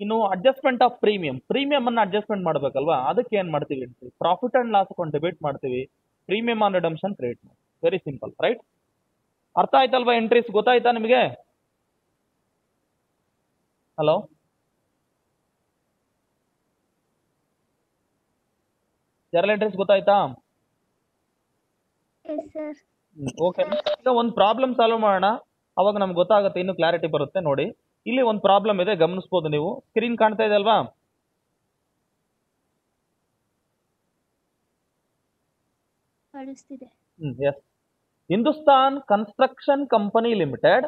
ಇನ್ನು ಅಡ್ಜಸ್ಟ್ಮೆಂಟ್ ಆಫ್ ಪ್ರೀಮಿಯಂ ಪ್ರೀಮಿಯಂ ಅನ್ನ ಅಡ್ಜಸ್ಟ್ಮೆಂಟ್ ಮಾಡಬೇಕಲ್ವಾ? ಅದಕ್ಕೆ ಏನ್ ಮಾಡ್ತೀವಿ entry profit and loss account debit ಮಾಡ್ತೀವಿ. ಪ್ರೀಮಿಯಂ ಆನ್ ರಿಡಮ್ಷನ್ ಕ್ರೆಡಿಟ್ ಮಾಡಿ ವೆರಿ ಸಿಂಪಲ್ ರೈಟ್ ಅರ್ಥ ಆಯ್ತಲ್ವಾ ಎಂಟ್ರೀಸ್ ಗೊತ್ತಾಯ್ತಾ ನಿಮಗೆ? ಹಲೋ? ಜರ್ನಲ್ ಎಂಟ್ರೀಸ್ ಗೊತ್ತಾಯ್ತಾ? ಓಕೆ ಈಗ ಒಂದು ಪ್ರಾಬ್ಲಮ್ ಸಾಲ್ವ್ ಮಾಡೋಣ. ಅವಾಗ ನಮ್ಗೆ ಗೊತ್ತಾಗುತ್ತೆ ಇನ್ನು ಕ್ಲಾರಿಟಿ ಬರುತ್ತೆ ನೋಡಿ. ಇಲ್ಲಿ ಒಂದು ಪ್ರಾಬ್ಲಮ್ ಇದೆ ಗಮನಿಸ್ಬೋದು ನೀವು. ಸ್ಕ್ರೀನ್ ಕಾಣ್ತಾ ಇದೆ ಅಲ್ವಾ? Yes Hindustan construction company limited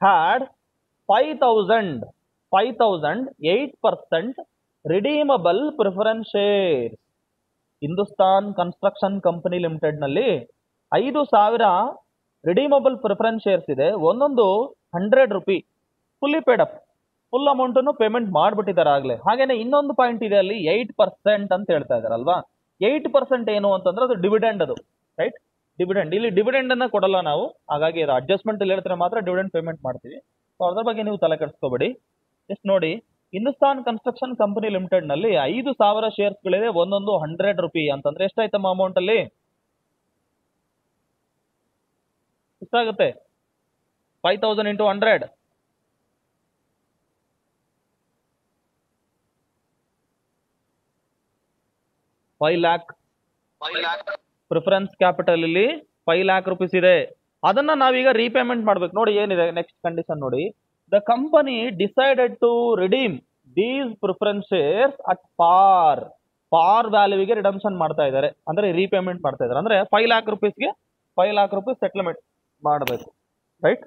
had five thousand five thousand eight percent redeemable preference share Hindustan construction company ಲಿಮಿಟೆಡ್ನಲ್ಲಿ ಐದು ಸಾವಿರ ರಿಡೀಮಬಲ್ ಪ್ರಿಫರೆನ್ಸ್ ಶೇರ್ಸ್ ಇದೆ. ಒಂದೊಂದು hundred rupee fully paid up full ಅಮೌಂಟನ್ನು ಪೇಮೆಂಟ್ ಮಾಡಿಬಿಟ್ಟಿದ್ದಾರೆ ಆಗಲೇ. ಹಾಗೇನೆ ಇನ್ನೊಂದು ಪಾಯಿಂಟ್ ಇದೆ ಅಲ್ಲಿ ಏಯ್ಟ್ ಪರ್ಸೆಂಟ್ ಅಂತ ಹೇಳ್ತಾ ಇದಾರಲ್ವಾ ಏಯ್ಟ್ ಪರ್ಸೆಂಟ್ ಏನು ಅಂತಂದ್ರೆ ಅದು ಡಿವಿಡೆಂಡ್ ಅದು ರೈಟ್ ಡಿವಿಡೆಂಡ್ ಇಲ್ಲಿ ಡಿವಿಡೆಂಡ್ ಅನ್ನ ಕೊಡಲ್ಲ ನಾವು. ಹಾಗಾಗಿ ಅದು ಅಡ್ಜಸ್ಟ್ಮೆಂಟ್ ಹೇಳ್ತಾರೆ ಮಾತ್ರ ಡಿವಿಡೆಂಡ್ ಪೇಮೆಂಟ್ ಮಾಡ್ತೀವಿ. ಸೊ ಅದ್ರ ಬಗ್ಗೆ ನೀವು ತಲೆ ಕೆಡಿಸ್ಕೋಬೇಡಿ. ಜಸ್ಟ್ ನೋಡಿ ಹಿಂದೂಸ್ತಾನ್ ಕನ್ಸ್ಟ್ರಕ್ಷನ್ ಕಂಪನಿ ಲಿಮಿಟೆಡ್ನಲ್ಲಿ ಐದು ಸಾವಿರ ಶೇರ್ಸ್ ಗಳಿದೆ ಒಂದೊಂದು ಹಂಡ್ರೆಡ್ ರುಪಿ ಅಂತಂದ್ರೆ ಎಷ್ಟಾಯ್ತಮ್ಮ ಅಮೌಂಟ್ ಅಲ್ಲಿ? ಎಷ್ಟಾಗುತ್ತೆ? Five thousand into hundred five lakh preference capital ಇಲ್ಲಿ ಫೈವ್ ಲ್ಯಾಕ್ ರುಪೀಸ್ ಇದೆ. ಅದನ್ನ ನಾವೀಗ ರೀಪೇಮೆಂಟ್ ಮಾಡ್ಬೇಕು. ನೋಡಿ ಏನಿದೆ ನೆಕ್ಸ್ಟ್ ಕಂಡೀಷನ್ ನೋಡಿ. Company decided to redeem these preference shares at par par ವ್ಯಾಲ್ಯೂಗೆ redemption ಮಾಡ್ತಾ ಇದ್ದಾರೆ. ಅಂದ್ರೆ ರೀಪೇಮೆಂಟ್ ಮಾಡ್ತಾ ಇದ್ದಾರೆ. ಅಂದ್ರೆ ಫೈವ್ ಲ್ಯಾಕ್ ರುಪೀಸ್ಗೆ ಫೈವ್ ಲ್ಯಾಕ್ ರುಪೀಸ್ ಸೆಟ್ಲ್ಮೆಂಟ್ ಮಾಡಬೇಕು. ರೈಟ್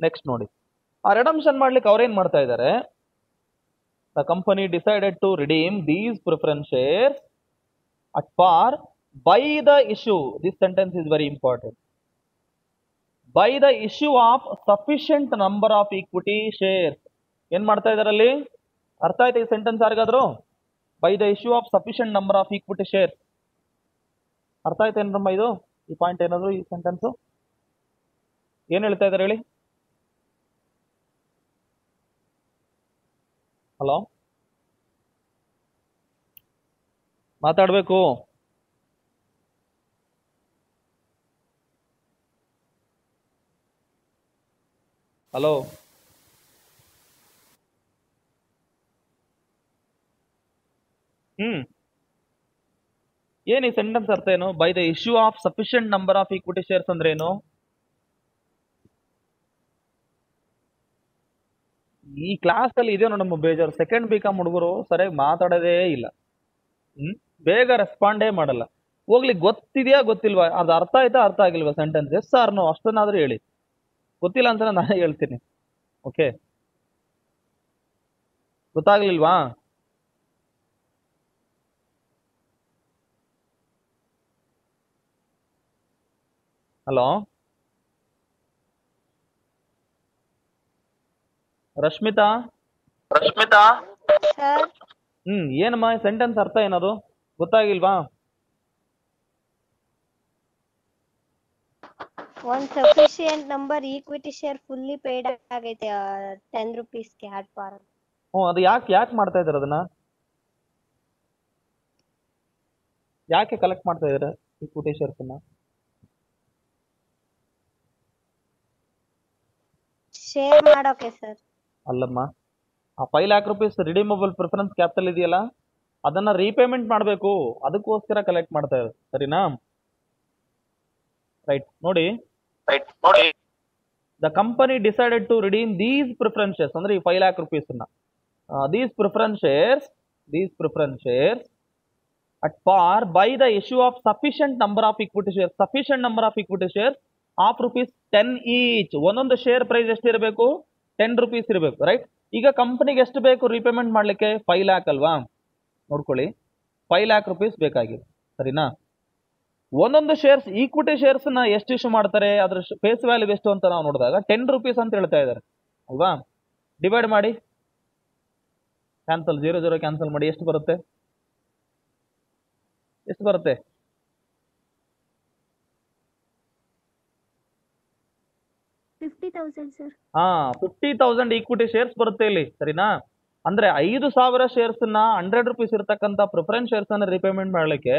ನೆಕ್ಸ್ಟ್ ನೋಡಿ. ಆ ರಿಡಮ್ಷನ್ ಮಾಡ್ಲಿಕ್ಕೆ ಅವ್ರೇನ್ ಮಾಡ್ತಾ ಇದ್ದಾರೆ? The company decided to redeem these preference shares at par by the issue this sentence is very important. By the issue of sufficient number of equity shares. ಏನ್ ಮಾಡ್ತಾ ಇದಾರಲ್ಲಿ ಅರ್ಥ ಆಯ್ತಾ ಈ ಸೆಂಟೆನ್ಸ್ ಯಾರಿಗಾದ್ರು? By the issue of sufficient number of equity share ಅರ್ಥ ಆಯ್ತಾ ಏನ್ರಮ್ಮ ಇದು? ಈ ಪಾಯಿಂಟ್ ಏನಾದ್ರು, ಈ ಸೆಂಟೆನ್ಸ್ ಏನ್ ಹೇಳ್ತಾ ಇದಾರೆ ಹೇಳಿ? ಹಲೋ ಮಾತಾಡ್ಬೇಕು. ಹಲೋ. ಹ್ಮ್. ಏನು ಈ ಸೆಂಟೆನ್ಸ್ ಅರ್ಥ ಏನು? By the issue of sufficient number of equity shares ಅಂದ್ರೆ ಏನು? ಈ ಕ್ಲಾಸ್ ಅಲ್ಲಿ ಇದೆ ನಮ್ಮ ಬೇಜಾರು. ಸೆಕೆಂಡ್ ಬಿ ಕಾಮ್ ಹುಡುಗರು ಸರಿಯಾಗಿ ಮಾತಾಡೋದೇ ಇಲ್ಲ. ಹ್ಮ್? ಬೇಗ ರೆಸ್ಪಾಂಡೇ ಮಾಡಲ್ಲ. ಹೋಗ್ಲಿ, ಗೊತ್ತಿದೆಯಾ, ಗೊತ್ತಿಲ್ವಾ? ಅದು ಅರ್ಥ ಆಯ್ತಾ, ಅರ್ಥ ಆಗಿಲ್ವಾ ಸೆಂಟೆನ್ಸ್ ಎಸ್ ಸರ್ ನೋ ಅಷ್ಟನ್ನಾದ್ರೂ ಹೇಳಿ. ಗೊತ್ತಿಲ್ಲ ಅಂತ ನಾನೇ ಹೇಳ್ತೀನಿ. ಓಕೆ ಗೊತ್ತಾಗ್ಲಿಲ್ವಾ? ಹಲೋ ರಶ್ಮಿತಾ? ರಶ್ಮಿತಾ? ಸರ್ ಹ್ಮ್ ಏನಮ್ಮ ಸೆಂಟೆನ್ಸ್ ಅರ್ಥ ಏನದು? ಗೊತ್ತಾಗಿಲ್ವಾ ಒಂದ್ sufficient number equity share fully paid ಆಗೈತೆ ಟೆನ್ ರುಪೀಸ್ಗೆ ಆಟ್ ಫಾರ್ ಹ್ಞೂ ಅದು ಯಾಕೆ ಯಾಕೆ ಮಾಡ್ತಾ ಇದ್ದಾರೆ ಅದನ್ನ? ಯಾಕೆ ಕಲೆಕ್ಟ್ ಮಾಡ್ತಾ ಇದ್ದಾರೆ ಈಕ್ವಿಟಿ ಶೇರ್ಸ್ ಅನ್ನ? ಶೇರ್ ಮಾಡೋಕೆ ಸರ್ ಅಲ್ಲಮ್ಮ ಆ five lakh rupees redeemable preference capital ಇದೆಯಲ್ಲ ಅದನ್ನ ರೀಪೇಮೆಂಟ್ ಮಾಡಬೇಕು. ಅದಕ್ಕೋಸ್ಕರ ಕಲೆಕ್ಟ್ ಮಾಡ್ತಾ ಇದ್ದಾರೆ ಸರಿನಾ? ರೈಟ್ ನೋಡಿ. ರೈಟ್ ನೋಡಿ the company decided to redeem these preference shares ಅಂದ್ರೆ ಈ five lakh rupees these preference shares these preference shares at par by the issue of sufficient number of equity shares sufficient number of equity shares of rupees ten each ಒಂದೊಂದು share price ಎಷ್ಟಿರಬೇಕು ten rupees ಇರಬೇಕು right ಈಗ ಕಂಪನಿಗೆ ಎಷ್ಟು ಬೇಕು repayment ಮಾಡಲಿಕ್ಕೆ? Five lac ಅಲ್ವಾ? ನೋಡ್ಕೊಳ್ಳಿ. ಫೈವ್ ಲ್ಯಾಕ್ ರುಪೀಸ್ ಬೇಕಾಗಿದೆ. ಸರಿನಾ? ಒಂದೊಂದು ಶೇರ್ಸ್ ಈಕ್ವಿಟಿ ಶೇರ್ಸ್ನ ಎಷ್ಟು ಇಶ್ಯೂ ಮಾಡ್ತಾರೆ ಅದ್ರ ಫೇಸ್ ವ್ಯಾಲ್ಯೂ ಎಷ್ಟು ಅಂತ ನಾವು ನೋಡಿದಾಗ ಟೆನ್ ರುಪೀಸ್ ಅಂತ ಹೇಳ್ತಾ ಇದ್ದಾರೆ. ಅಲ್ವಾ? ಡಿವೈಡ್ ಮಾಡಿ. ಕ್ಯಾನ್ಸಲ್ ಜೀರೋ ಜೀರೋ ಕ್ಯಾನ್ಸಲ್ ಮಾಡಿ. ಎಷ್ಟು ಬರುತ್ತೆ? ಎಷ್ಟು ಬರುತ್ತೆ? ಹಾ ಫಿಫ್ಟಿ ತೌಸಂಡ್ ಈಕ್ವಿಟಿ ಶೇರ್ಸ್ ಬರುತ್ತೆ ಇಲ್ಲಿ ಸರಿನಾ? ಅಂದ್ರೆ ಐದು ಸಾವಿರ ಶೇರ್ಸ್ನ ಹಂಡ್ರೆಡ್ ರುಪೀಸ್ ಇರತಕ್ಕಂತ ಪ್ರಿಫರೆನ್ಸ್ ಶೇರ್ಸ್ ಅನ್ನ ರಿಪೇಮೆಂಟ್ ಮಾಡ್ಲಿಕ್ಕೆ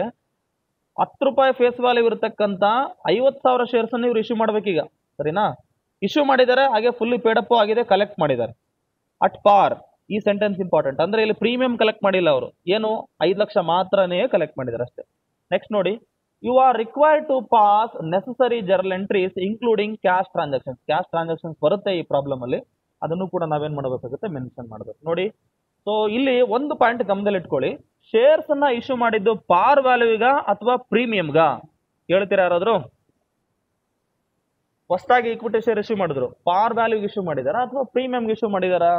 ಹತ್ತು ರೂಪಾಯಿ ಫೇಸ್ ವ್ಯಾಲ್ಯೂ ಇರತಕ್ಕಂಥ ಐವತ್ತು ಸಾವಿರ ಶೇರ್ಸ್ ಅನ್ನು ಇವ್ರು ಇಶ್ಯೂ ಮಾಡ್ಬೇಕೀಗ. ಸರಿನಾ? ಇಶ್ಯೂ ಮಾಡಿದ್ದಾರೆ, ಹಾಗೆ ಫುಲ್ಲಿ ಪೇಡಪ್ಪು ಆಗಿದೆ ಕಲೆಕ್ಟ್ ಮಾಡಿದ್ದಾರೆ. ಅಟ್ ಪಾರ್ ಈ ಸೆಂಟೆನ್ಸ್ ಇಂಪಾರ್ಟೆಂಟ್ ಅಂದ್ರೆ ಇಲ್ಲಿ ಪ್ರೀಮಿಯಂ ಕಲೆಕ್ಟ್ ಮಾಡಿಲ್ಲ ಅವರು. ಏನು? ಐದು ಲಕ್ಷ ಮಾತ್ರನೇ ಕಲೆಕ್ಟ್ ಮಾಡಿದ್ದಾರೆ ಅಷ್ಟೇ. ನೆಕ್ಸ್ಟ್ ನೋಡಿ. You are required to pass necessary journal entries including cash transactions cash transactions ಬರುತ್ತೆ ಈ ಪ್ರಾಬ್ಲಮ್ ಅಲ್ಲಿ. ಅದನ್ನು ಕೂಡ ನಾವೇನ್ ಮಾಡಬೇಕಾಗುತ್ತೆ? ಮೆನ್ಷನ್ ಮಾಡಬೇಕು. ನೋಡಿ. ಸೊ ಇಲ್ಲಿ ಒಂದು ಪಾಯಿಂಟ್ ಗಮನದಲ್ಲಿ ಇಟ್ಕೊಳ್ಳಿ ಶೇರ್ಸ್ ಅನ್ನ ಇಶ್ಯೂ ಮಾಡಿದ್ದು ಪಾರ್ ವ್ಯಾಲ್ಯೂಗ ಅಥವಾ ಪ್ರೀಮಿಯಂಗ ಹೇಳ್ತೀರಾ ಯಾರಾದ್ರು? ಹೊಸದಾಗಿ ಇಕ್ವಿಟಿ ಶೇರ್ ಇಶ್ಯೂ ಮಾಡಿದ್ರು. ಪಾರ್ ವ್ಯಾಲ್ಯೂಗೆ ಇಶ್ಯೂ ಮಾಡಿದಾರಾ ಅಥವಾ ಪ್ರೀಮಿಯಂಗೆ ಇಶ್ಯೂ ಮಾಡಿದಾರಾ?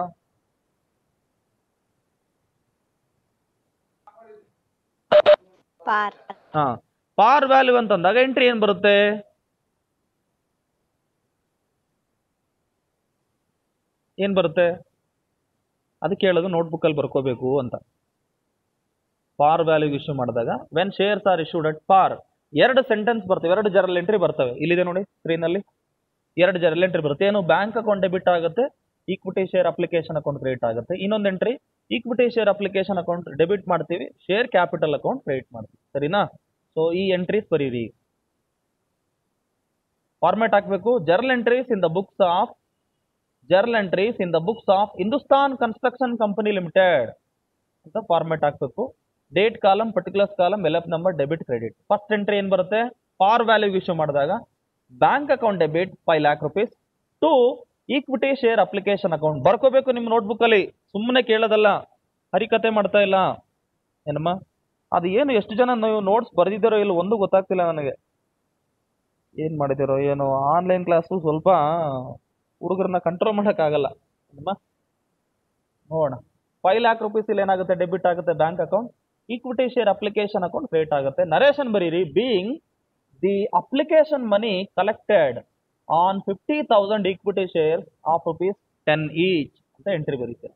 ಹಾ. ಪಾರ್ ವ್ಯಾಲ್ಯೂ ಅಂತಂದಾಗ ಎಂಟ್ರಿ ಏನ್ ಬರುತ್ತೆ? ಏನ್ ಬರುತ್ತೆ? ಅದಕ್ಕೆ ಹೇಳೋದು ನೋಟ್ಬುಕ್ ಅಲ್ಲಿ ಬರ್ಕೋಬೇಕು ಅಂತ. ಪಾರ್ ವ್ಯಾಲ್ಯೂ ಇಶ್ಯೂ ಮಾಡಿದಾಗ when shares are issued at par ಎರಡು ಸೆಂಟೆನ್ಸ್ ಬರ್ತವೆ, ಎರಡು ಜರ್ನಲ್ ಎಂಟ್ರಿ ಬರ್ತವೆ. ಇಲ್ಲಿದೆ ನೋಡಿ ಸ್ಕ್ರೀನ್ ಅಲ್ಲಿ. ಎರಡು ಜರ್ನಲ್ ಎಂಟ್ರಿ ಬರುತ್ತೆ. ಏನು? ಬ್ಯಾಂಕ್ ಅಕೌಂಟ್ ಡೆಬಿಟ್ ಆಗುತ್ತೆ equity share application account credit ಆಗುತ್ತೆ. ಇನ್ನೊಂದು entry equity share application account debit ಮಾಡ್ತೀವಿ ಶೇರ್ ಕ್ಯಾಪಿಟಲ್ ಅಕೌಂಟ್ ಕ್ರಿಯೇಟ್ ಮಾಡ್ತೀವಿ. ಸರಿನಾ? ಸೊ ಈ ಎಂಟ್ರೀಸ್ ಬರೀರಿ. ಫಾರ್ಮ್ಯಾಟ್ ಹಾಕಬೇಕು. Journal entries in the books of journal entries in the books of Hindustan construction company limited ಅಂತ format ಹಾಕಬೇಕು. Date column particulars column LF number debit credit first entry ಏನ್ ಬರುತ್ತೆ? Par value issue ಮಾಡಿದಾಗ bank account debit five lakh rupees to equity share application account ಬರ್ಕೋಬೇಕು ನಿಮ್ಮ notebook ಅಲ್ಲಿ. ಸುಮ್ಮನೆ ಕೇಳೋದಲ್ಲ. ಹರಿಕತೆ ಮಾಡ್ತಾ ಇಲ್ಲ. ಏನಮ್ಮ? ಅದು ಏನು ಎಷ್ಟು ಜನ ನೀವು ನೋಟ್ಸ್ ಬರೆದಿದ್ದೀರೋ ಇಲ್ಲ ಒಂದು ಗೊತ್ತಾಗ್ತಿಲ್ಲ ನನಗೆ. ಏನ್ ಮಾಡಿದಿರೋ ಏನು ಆನ್ಲೈನ್ ಕ್ಲಾಸು ಸ್ವಲ್ಪ ಹುಡುಗರನ್ನ ಕಂಟ್ರೋಲ್ ಮಾಡೋಕ್ಕಾಗಲ್ಲ. ಏನಮ್ಮ? ನೋಡೋಣ. ಫೈವ್ ಲ್ಯಾಕ್ ರುಪೀಸ್ ಇಲ್ಲಿ ಏನಾಗುತ್ತೆ ಡೆಬಿಟ್ ಆಗುತ್ತೆ bank account equity share application account credit ಆಗುತ್ತೆ. ನರೇಶನ್ ಬರೀರಿ being the application money collected on fifty thousand equity share of rupees ten each ಅಂತ ಎಂಟ್ರಿ ಬರೀತೀರ.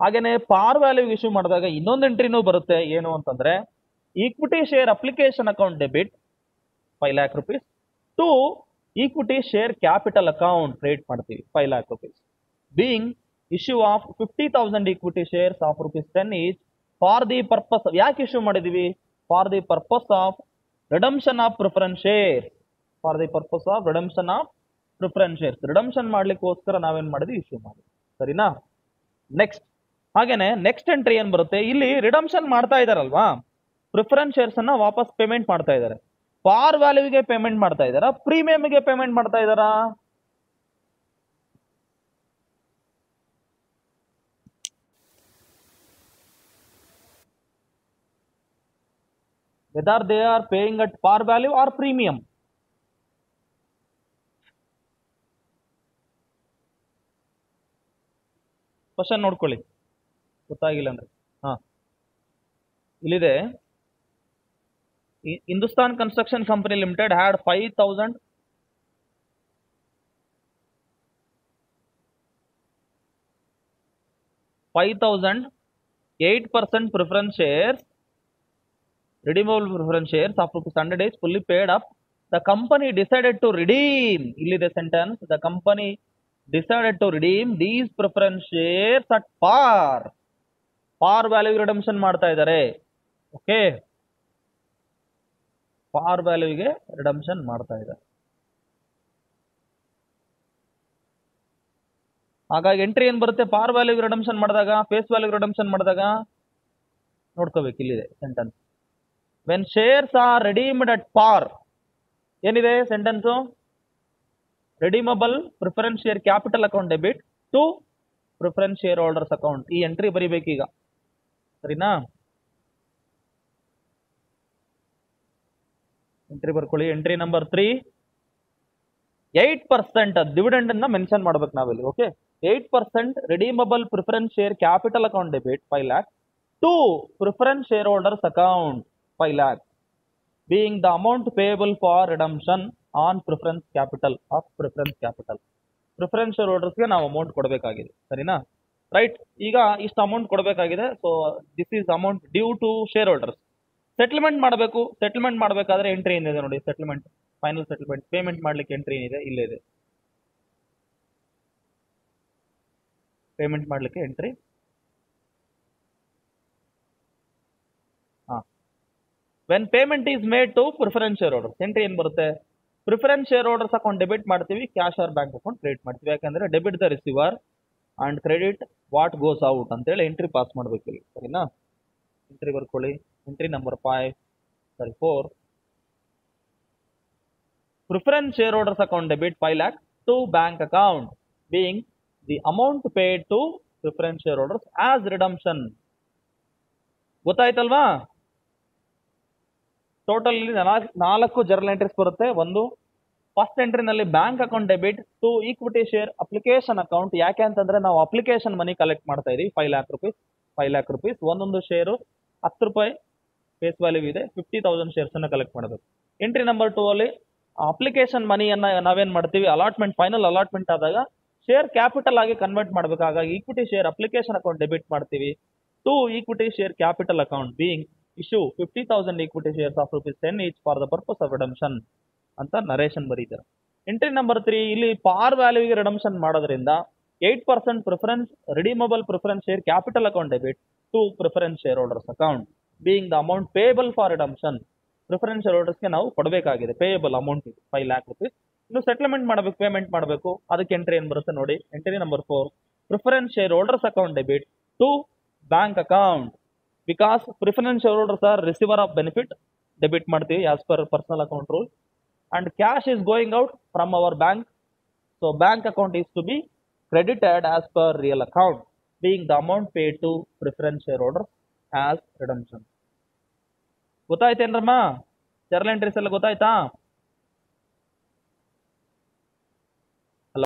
ಹಾಗೇನೆ ಪಾರ್ ವ್ಯಾಲ್ಯೂ ಇಶ್ಯೂ ಮಾಡಿದಾಗ ಇನ್ನೊಂದು ಎಂಟ್ರಿನೂ ಬರುತ್ತೆ. ಏನು ಅಂತಂದ್ರೆ equity share application account debit five lakh rupees to equity share capital account credit ಮಾಡ್ತೀವಿ five lakh rupees being issue of fifty thousand equity shares of rupees ten each for the purpose ಯಾಕೆ issue ಮಾಡಿದೀವಿ? For the purpose of redemption of preference share. For the purpose of redemption of preference share redemption ಮಾಡ್ಲಿಕ್ಕೋಸ್ಕರ ನಾವೇನ್ ಮಾಡಿದ್ವಿ? Issue ಮಾಡಿದ್ವಿ. ಸರಿನಾ? Next ಹಾಗೇನೆ next entry ಏನ್ ಬರುತ್ತೆ? ಇಲ್ಲಿ ರಿಡಮ್ಷನ್ ಮಾಡ್ತಾ ಇದಾರಲ್ವಾ? ಪ್ರಿಫರೆನ್ಸ್ ಶೇರ್ಸ್ ಅನ್ನ ವಾಪಸ್ ಪೇಮೆಂಟ್ ಮಾಡ್ತಾ ಇದ್ದಾರೆ ಫಾರ್ ವ್ಯಾಲ್ಯೂಗೆ ಪೇಮೆಂಟ್ ಮಾಡ್ತಾ ಇದ್ದಾರಾ ಪ್ರೀಮಿಯಂಗೆ ಪೇಮೆಂಟ್ ಮಾಡ್ತಾ ಇದ್ದಾರಾ whether they are paying at par value or premium. Question ನೋಡ್ಕೊಳ್ಳಿ. ಗೊತ್ತಾಗಿಲ್ಲ ಅಂದ್ರೆ. ಹಾ. ಇಲ್ಲಿದೆ. E- Hindustan construction company limited had five thousand five thousand eight percent preference shares redeemable preference shares of rupees hundred days fully paid up the company decided to redeem ಇಲ್ಲಿದೆ sentence the company decided to redeem these preference shares at par par value redemption ಮಾಡ್ತಾ ಇದ್ದಾರೆ. Okay ಪಾರ್ ವ್ಯಾಲ್ಯೂಗೆ redemption ಮಾಡ್ತಾ ಇದ್ದಾರೆ. ಹಾಗಾಗಿ entry ಏನ್ ಬರುತ್ತೆ? ಪಾರ್ ವ್ಯಾಲ್ಯೂ ರಿಡಮ್ಷನ್ ಮಾಡಿದಾಗ ಫೇಸ್ ವ್ಯಾಲ್ಯೂ ರಿಡಮ್ಷನ್ ಮಾಡಿದಾಗ ನೋಡ್ಕೋಬೇಕು ಇಲ್ಲಿದೆ sentence when shares are redeemed at par ಏನಿದೆ sentence redeemable preference share capital account debit to preference share holders account ಈ ಎಂಟ್ರಿ ಬರಿಬೇಕೀಗ. ಸರಿನಾ? ಎಂಟ್ರಿ ಬರ್ಕೊಳ್ಳಿ. Entry number three eight percent dividend ಅನ್ನ ಮೆನ್ಷನ್ ಮಾಡ್ಬೇಕು ನಾವಿಲ್ಲಿ okay eight percent redeemable preference share capital account debit five lakh to preference share holders account five lakh being the amount payable for redemption on preference capital of preference capital. Preference ಹೋಲ್ಡರ್ಸ್ಗೆ ನಾವು amount ಕೊಡಬೇಕಾಗಿದೆ. ಸರಿನಾ? Right ಈಗ ಇಷ್ಟು amount ಕೊಡಬೇಕಾಗಿದೆ. So this is amount due to share holders settlement ಮಾಡಬೇಕು. Settlement ಮಾಡಬೇಕಾದ್ರೆ entry ಏನಿದೆ ನೋಡಿ? Settlement final settlement payment ಮಾಡ್ಲಿಕ್ಕೆ ಎಂಟ್ರಿ ಏನಿದೆ? ಇಲ್ಲೇ ಇದೆ. ಪೇಮೆಂಟ್ ಮಾಡ್ಲಿಕ್ಕೆ entry when payment is made to preference share holders entry ಏನ್ ಬರುತ್ತೆ? Preference share holders account debit ಮಾಡ್ತೀವಿ cash or bank account credit ಮಾಡ್ತೀವಿ. ಯಾಕಂದ್ರೆ debit the receiver and credit what goes out ಅಂತೇಳಿ ಎಂಟ್ರಿ ಪಾಸ್ ಮಾಡ್ಬೇಕು ಇಲ್ಲಿ. ಸರಿನಾ? ಎಂಟ್ರಿ ಬರ್ಕೊಳ್ಳಿ. Entry number five sorry four preference share holders account debit five lakh to bank account being the amount paid to preference share holders as redemption ಗೊತ್ತಾಯ್ತಲ್ವಾ? Total ಇಲ್ಲಿ ನಾಲ್ಕು journal entries ಬರುತ್ತೆ. ಒಂದು first ಎಂಟ್ರಿನಲ್ಲಿ bank account debit to equity share application account ಯಾಕೆ ಅಂತಂದ್ರೆ ನಾವು application money collect ಮಾಡ್ತಾ ಇದೀವಿ. Five lakh rupees five lakh rupees ಒಂದೊಂದು ಶೇರು ಹತ್ತು ರೂಪಾಯಿ ಫೇಸ್ ವ್ಯಾಲ್ಯೂ ಇದೆ. ಫಿಫ್ಟಿ ತೌಸಂಡ್ ಶೇರ್ಸ್ ಅನ್ನ ಕಲೆಕ್ಟ್ ಮಾಡಬೇಕು. ಎಂಟ್ರಿ ನಂಬರ್ ಟೂ ಅಲ್ಲಿ ಅಪ್ಲಿಕೇಶನ್ ಮನಿಯನ್ನ ನಾವೇನ್ ಮಾಡ್ತೀವಿ? ಅಲಾಟ್ಮೆಂಟ್ ಫೈನಲ್ ಅಲಾಟ್ಮೆಂಟ್ ಆದಾಗ ಶೇರ್ ಕ್ಯಾಪಿಟಲ್ ಆಗಿ ಕನ್ವರ್ಟ್ ಮಾಡಬೇಕು. ಹಾಗಾಗಿ equity share application account debit ಮಾಡ್ತೀವಿ. To equity share capital account being issue fifty thousand equity shares of rupees ten each for the purpose of redemption ಅಂತ narration ಬರೀತಾರೆ. Entry number three ಇಲ್ಲಿ par ವ್ಯಾಲ್ಯೂಗೆ redemption ಮಾಡೋದ್ರಿಂದ eight percent preference redeemable preference share capital account debit to preference shareholders account being the amount payable for redemption preference share ಹೋಲ್ಡರ್ಸ್ಗೆ ನಾವು ಕೊಡಬೇಕಾಗಿದೆ. Payable amount five lakh rupees ಇನ್ನು settlement ಮಾಡಬೇಕು payment ಮಾಡಬೇಕು. ಅದಕ್ಕೆ entry ಏನು ಬರುತ್ತೆ ನೋಡಿ. Entry number four preference share holders account debit to bank account because preference share holders are receiver of benefit debit ಮಾಡ್ತೀವಿ as per personal account rule and cash is going out from our bank so bank account is to be credited as per real account being the amount pay to preference share holder as redemption ಗೊತ್ತಾಯ್ತೇನ್ರಮ್ಮ journal entries ಎಲ್ಲ ಗೊತ್ತಾಯ್ತಾ?